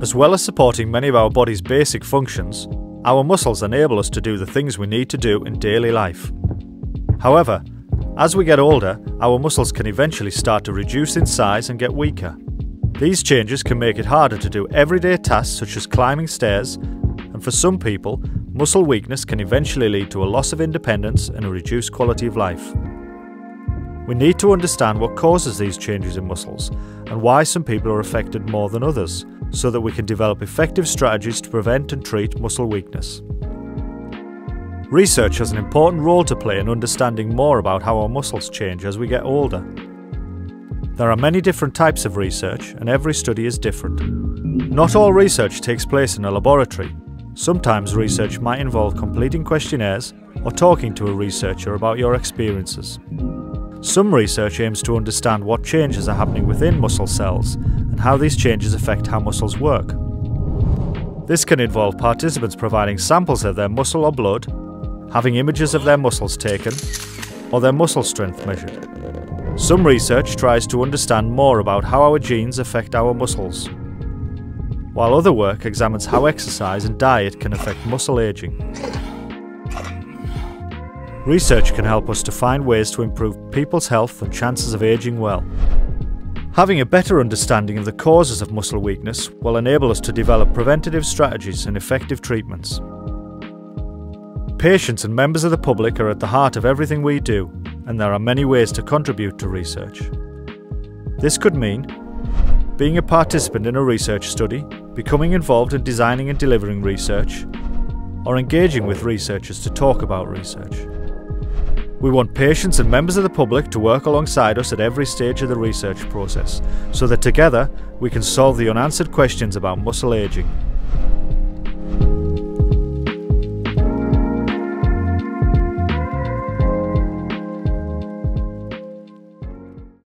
As well as supporting many of our body's basic functions, our muscles enable us to do the things we need to do in daily life. However, as we get older, our muscles can eventually start to reduce in size and get weaker. These changes can make it harder to do everyday tasks such as climbing stairs, and for some people, muscle weakness can eventually lead to a loss of independence and a reduced quality of life. We need to understand what causes these changes in muscles and why some people are affected more than others, so that we can develop effective strategies to prevent and treat muscle weakness. Research has an important role to play in understanding more about how our muscles change as we get older. There are many different types of research, and every study is different. Not all research takes place in a laboratory. Sometimes research might involve completing questionnaires or talking to a researcher about your experiences. Some research aims to understand what changes are happening within muscle cells and how these changes affect how muscles work. This can involve participants providing samples of their muscle or blood, having images of their muscles taken, or their muscle strength measured. Some research tries to understand more about how our genes affect our muscles, while other work examines how exercise and diet can affect muscle aging. Research can help us to find ways to improve people's health and chances of ageing well. Having a better understanding of the causes of muscle weakness will enable us to develop preventative strategies and effective treatments. Patients and members of the public are at the heart of everything we do, and there are many ways to contribute to research. This could mean being a participant in a research study, becoming involved in designing and delivering research, or engaging with researchers to talk about research. We want patients and members of the public to work alongside us at every stage of the research process, so that together we can solve the unanswered questions about muscle ageing.